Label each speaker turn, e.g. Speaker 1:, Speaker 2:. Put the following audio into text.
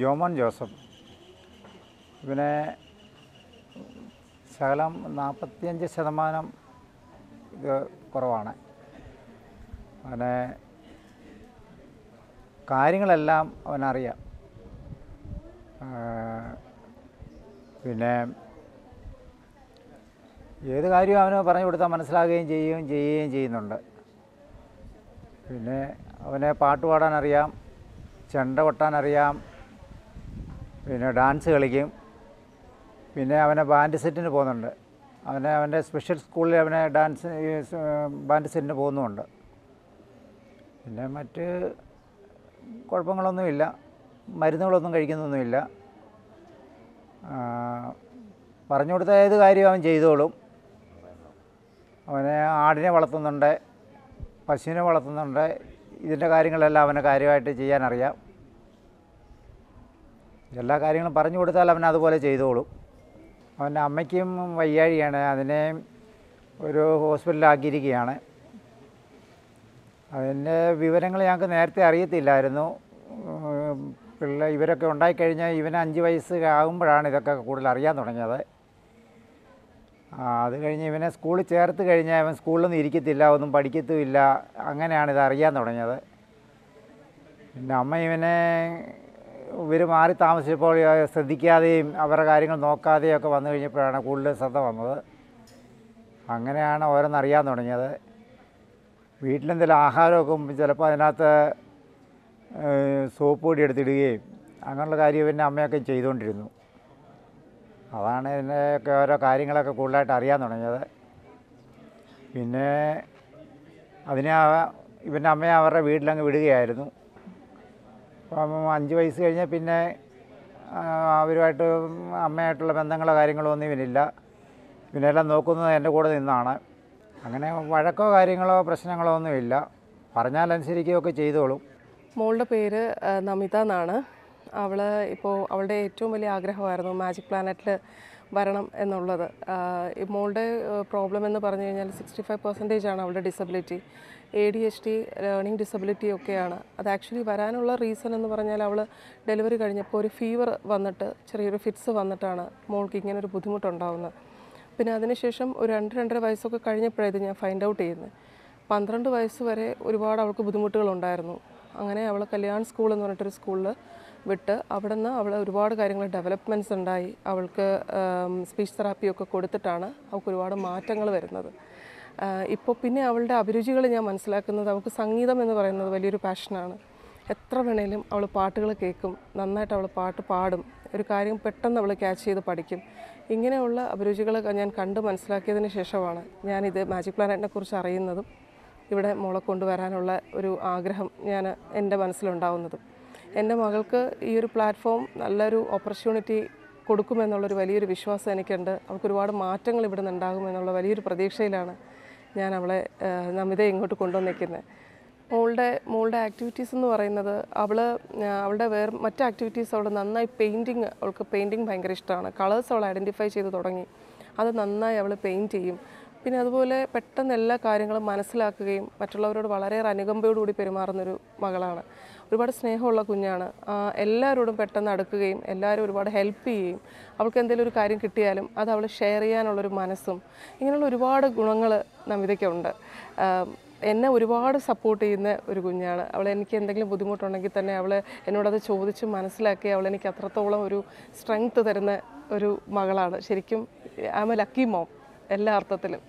Speaker 1: Jomon Joseph. ഇവനെ ശകലം നാൽപ്പത്തിയഞ്ച് ശതമാനം ഇത് കുറവാണ്. അവനെ കാര്യങ്ങളെല്ലാം അവനറിയാം. പിന്നെ ഏത് കാര്യവും അവന് പറഞ്ഞു കൊടുത്താൽ മനസ്സിലാകുകയും ചെയ്യുകയും ചെയ്യുകയും ചെയ്യുന്നുണ്ട്. പിന്നെ അവനെ പാട്ട് പാടാനറിയാം ചെണ്ട കൊട്ടാൻ അറിയാം പിന്നെ ഡാൻസ് കളിക്കും. പിന്നെ അവനെ ബാൻഡ് സെറ്റിന് പോകുന്നുണ്ട്. അവനെ അവന്റെ സ്പെഷ്യൽ സ്കൂളിൽ അവനെ ഡാൻസ് ബാൻഡ് സെറ്റിന് പോകുന്നുമുണ്ട്. പിന്നെ മറ്റ് കുഴപ്പങ്ങളൊന്നുമില്ല. മരുന്നുകളൊന്നും കഴിക്കുന്നൊന്നുമില്ല. പറഞ്ഞു കൊടുത്ത ഏത് കാര്യം അവൻ ചെയ്തോളും. അവനെ ആടിനെ വളർത്തുന്നുണ്ട് പശുവിനെ വളർത്തുന്നുണ്ട്. ഇതിന്റെ കാര്യങ്ങളെല്ലാം അവനെ കാര്യമായിട്ട് ചെയ്യാനറിയാം. എല്ലാ കാര്യങ്ങളും പറഞ്ഞു കൊടുത്താൽ അവൻ അതുപോലെ ചെയ്തോളും. അവന്റെ അമ്മയ്ക്കും വയ്യാഴിയാണ് അതിനെ ഒരു ഹോസ്പിറ്റലിലാക്കിയിരിക്കുകയാണ്. അതിന്റെ വിവരങ്ങൾ ഞങ്ങൾക്ക് നേരത്തെ അറിയത്തില്ലായിരുന്നു. പിള്ള ഇവരൊക്കെ ഉണ്ടായിക്കഴിഞ്ഞാൽ ഇവന് അഞ്ച് വയസ്സ് ആകുമ്പോഴാണ് ഇതൊക്കെ കൂടുതൽ അറിയാൻ തുടങ്ങിയത്. അത് കഴിഞ്ഞ് ഇവനെ സ്കൂളിൽ ചേർത്ത് കഴിഞ്ഞാൽ ഇവൻ സ്കൂളിലൊന്നും ഇരിക്കത്തില്ല ഒന്നും പഠിക്കത്തുമില്ല. അങ്ങനെയാണ് ഇത് അറിയാൻ തുടങ്ങിയത്. പിന്നെ അമ്മ ഇവനെ ഇവർ മാറി താമസിച്ചപ്പോൾ ശ്രദ്ധിക്കാതെയും അവരുടെ കാര്യങ്ങൾ നോക്കാതെയും ഒക്കെ വന്നു കഴിഞ്ഞപ്പോഴാണ് കൂടുതൽ ശ്രദ്ധ വന്നത്. അങ്ങനെയാണ് ഓരോന്നറിയാൻ തുടങ്ങിയത്. വീട്ടിലെന്തെങ്കിലും ആഹാരമൊക്കെ ചിലപ്പോൾ അതിനകത്ത് സോപ്പ് പൊടി എടുത്തിടുകയും അങ്ങനെയുള്ള കാര്യം പിന്നെ അമ്മയൊക്കെ ചെയ്തുകൊണ്ടിരുന്നു. അതാണ് ഇതിന്റെയൊക്കെ ഓരോ കാര്യങ്ങളൊക്കെ കൂടുതലായിട്ട് അറിയാൻ തുടങ്ങിയത്. പിന്നെ അതിനെ ഇവന്റെ അമ്മയെ അവരുടെ വീട്ടിലങ്ങ് വിടുകയായിരുന്നു. അഞ്ച് വയസ്സ് കഴിഞ്ഞാൽ പിന്നെ അവരുമായിട്ട് അമ്മയായിട്ടുള്ള ബന്ധങ്ങളോ കാര്യങ്ങളോ ഒന്നും ഇവനില്ല. ഇവനെല്ലാം നോക്കുന്നത് എന്റെ കൂടെ നിന്നാണ്. അങ്ങനെ വഴക്കോ കാര്യങ്ങളോ പ്രശ്നങ്ങളോ ഒന്നുമില്ല പറഞ്ഞാൽ അനുസരിക്കുകയൊക്കെ ചെയ്തോളും.
Speaker 2: മോളുടെ പേര് നമിത എന്നാണ്. അവൾ ഇപ്പോൾ അവളുടെ ഏറ്റവും വലിയ ആഗ്രഹമായിരുന്നു മാജിക് പ്ലാനറ്റിൽ വരണം എന്നുള്ളത്. മോളുടെ പ്രോബ്ലം എന്ന് പറഞ്ഞു കഴിഞ്ഞാൽ സിക്സ്റ്റി ഫൈവ് പെർസെന്റേജ് ആണ് അവളുടെ disability A D H D learning disability ഒക്കെയാണ്. അത് ആക്ച്വലി വരാനുള്ള റീസൺ എന്ന് പറഞ്ഞാൽ അവൾ ഡെലിവറി കഴിഞ്ഞപ്പോൾ ഒരു ഫീവർ വന്നിട്ട് ചെറിയൊരു ഫിറ്റ്സ് വന്നിട്ടാണ് മോൾക്ക് ഇങ്ങനെ ഒരു ബുദ്ധിമുട്ടുണ്ടാവുന്നത്. പിന്നെ അതിനുശേഷം ഒരു രണ്ട് രണ്ടര വയസ്സൊക്കെ കഴിഞ്ഞപ്പോഴാണ് ഇത് ഞാൻ ഫൈൻഡ് ഔട്ട് ചെയ്യുന്നത്. പന്ത്രണ്ട് വയസ്സ് വരെ ഒരുപാട് അവൾക്ക് ബുദ്ധിമുട്ടുകളുണ്ടായിരുന്നു. അങ്ങനെ അവൾ കല്യാൺ സ്കൂൾ എന്ന് പറഞ്ഞിട്ടൊരു സ്കൂളിൽ വിട്ട് അവിടെ നിന്ന് അവൾ ഒരുപാട് കാര്യങ്ങൾ ഡെവലപ്മെന്റ്സ് ഉണ്ടായി. അവൾക്ക് സ്പീച്ച് തെറാപ്പിയൊക്കെ കൊടുത്തിട്ടാണ് അവൾക്ക് ഒരുപാട് മാറ്റങ്ങൾ വരുന്നത്. ഇപ്പോൾ പിന്നെ അവളുടെ അഭിരുചികൾ ഞാൻ മനസ്സിലാക്കുന്നത് അവൾക്ക് സംഗീതം എന്ന് പറയുന്നത് വലിയൊരു പാഷനാണ് എത്ര വേണേലും അവൾ പാട്ടുകൾ കേൾക്കും. നന്നായിട്ട് അവൾ പാട്ട് പാടും. ഒരു കാര്യം പെട്ടെന്ന് അവൾ ക്യാച്ച് ചെയ്ത് പഠിക്കും. ഇങ്ങനെയുള്ള അഭിരുചികൾ ഞാൻ കണ്ട് മനസ്സിലാക്കിയതിന് ശേഷമാണ് ഞാനിത് മാജിക് പ്ലാനറ്റിനെ കുറിച്ച് അറിയുന്നതും ഇവിടെ മോളെ കൊണ്ടുവരാനുള്ള ഒരു ആഗ്രഹം ഞാൻ എന്റെ മനസ്സിലുണ്ടാവുന്നതും. എന്റെ മകൾക്ക് ഈ ഒരു പ്ലാറ്റ്ഫോം നല്ലൊരു ഓപ്പർച്യൂണിറ്റി കൊടുക്കുമെന്നുള്ളൊരു വലിയൊരു വിശ്വാസം എനിക്കുണ്ട്. അവൾക്ക് ഒരുപാട് മാറ്റങ്ങൾ ഇവിടെ നിന്ന് ഉണ്ടാകുമെന്നുള്ള വലിയൊരു പ്രതീക്ഷയിലാണ് ഞാൻ അവളെ ആ, നമിതയെ ഇങ്ങോട്ട് കൊണ്ടുവന്നിരിക്കുന്നത് മോളുടെ മോളുടെ ആക്ടിവിറ്റീസ് എന്ന് പറയുന്നത് അവൾ അവളുടെ വേറെ മറ്റ് ആക്ടിവിറ്റീസ് അവൾ നന്നായി പെയിന്റിങ് അവൾക്ക് പെയിന്റിങ് ഭയങ്കര ഇഷ്ടമാണ്. കളേഴ്സ് അവൾ ഐഡന്റിഫൈ ചെയ്ത് തുടങ്ങി. അത് നന്നായി അവൾ പെയിന്റ് ചെയ്യും. പിന്നെ അതുപോലെ പെട്ടെന്ന് എല്ലാ കാര്യങ്ങളും മനസ്സിലാക്കുകയും മറ്റുള്ളവരോട് വളരെയേറെ അനുകമ്പയോടുകൂടി പെരുമാറുന്നൊരു മകളാണ്. ഒരുപാട് സ്നേഹമുള്ള കുഞ്ഞാണ്. എല്ലാവരോടും പെട്ടെന്ന് അടുക്കുകയും എല്ലാവരും ഒരുപാട് ഹെൽപ്പ് ചെയ്യുകയും അവൾക്ക് എന്തെങ്കിലും ഒരു കാര്യം കിട്ടിയാലും അത് അവൾ ഷെയർ ചെയ്യാനുള്ളൊരു മനസ്സും ഇങ്ങനെയുള്ള ഒരുപാട് ഗുണങ്ങൾ നമിതയ്ക്കുണ്ട് എന്നെ ഒരുപാട് സപ്പോർട്ട് ചെയ്യുന്ന ഒരു കുഞ്ഞാണ്. അവൾ എനിക്ക് എന്തെങ്കിലും ബുദ്ധിമുട്ടുണ്ടെങ്കിൽ തന്നെ അവൾ എന്നോടത് ചോദിച്ച് മനസ്സിലാക്കി അവൾ എനിക്ക് അത്രത്തോളം ഒരു സ്ട്രെങ്ത് തരുന്ന ഒരു മകളാണ്. ശരിക്കും ഐ ലക്കി മോം എല്ലാ അർത്ഥത്തിലും.